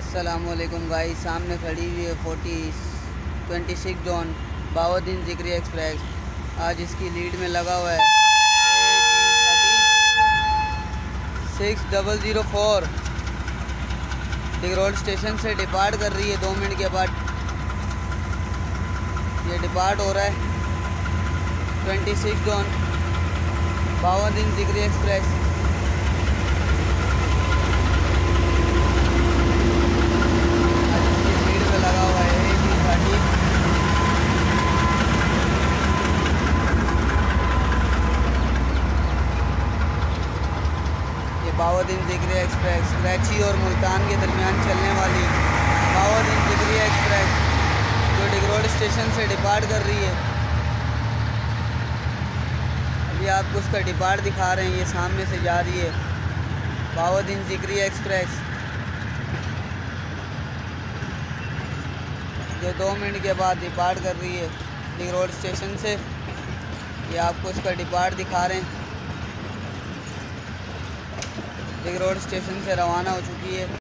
असलकुम गाई सामने खड़ी हुई है फोर्टी ट्वेंटी सिक्स जोन बाउद्दीन जिक्री एक्सप्रेस आज इसकी लीड में लगा हुआ है सिक्स डबल ज़ीरो फोर डिगरोड स्टेशन से डिपार्ट कर रही है दो मिनट के बाद। ये डिपार्ट हो रहा है ट्वेंटी सिक्स जोन बाउद्दीन जिक्री एक्सप्रेस बावदीन जिगरी एक्सप्रेस कराची और मुल्तान के दरमियान चलने वाली बावदीन जिगरी एक्सप्रेस जो डिगरोड स्टेशन से डिपार्ट कर रही है। अभी आपको उसका डिपार्ट दिखा रहे हैं, ये सामने से जा रही है बावदीन जिगरी एक्सप्रेस। जो दो मिनट के बाद डिपार्ट कर रही है डिगरोड स्टेशन से। ये आपको इसका डिपार्ट दिखा रहे हैं। एक रोड स्टेशन से रवाना हो चुकी है।